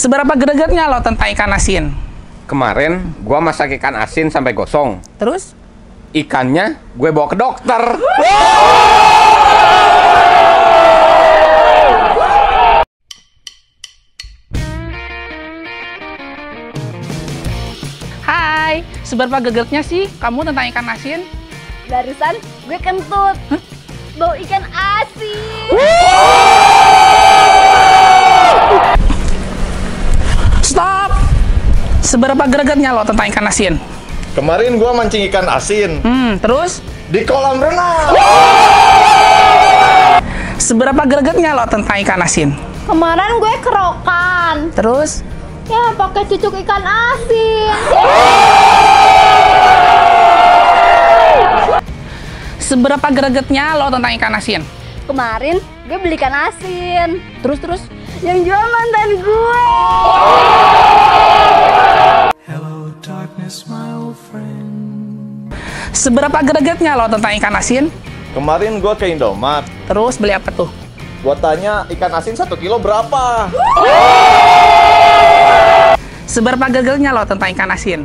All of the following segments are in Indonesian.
Seberapa gregetnya lo tentang ikan asin? Kemarin gua masak ikan asin sampai gosong. Terus? Ikannya gue bawa ke dokter. Hai, seberapa gregetnya sih kamu tentang ikan asin? Barusan gue kentut. Bau ikan asin. Stop! Seberapa gregetnya lo tentang ikan asin? Kemarin gua mancing ikan asin Hmm, terus? di kolam renang. Seberapa gregetnya lo tentang ikan asin? Kemarin gue kerokan. Terus? Ya pakai cucuk ikan asin. Seberapa gregetnya lo tentang ikan asin? Kemarin gue beli ikan asin. Terus, terus? Yang jual mantan gue. Darkness, my old friend. Seberapa gregetnya lo tentang ikan asin? Kemarin gua ke Indomaret. Terus beli apa tuh? Gua tanya ikan asin satu kilo berapa? Seberapa gregetnya lo tentang ikan asin?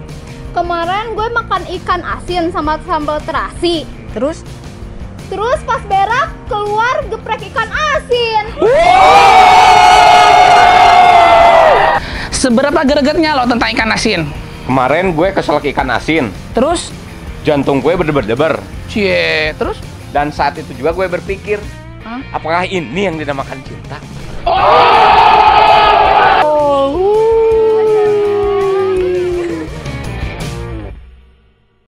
Kemarin gue makan ikan asin sama sambal terasi. Terus? Terus pas berak keluar geprek ikan asin. Seberapa gregetnya lo tentang ikan asin? Kemarin gue keselak ikan asin. Terus? Jantung gue berdebar-debar. Cie, terus? Dan saat itu juga gue berpikir, Hah? apakah ini yang dinamakan cinta?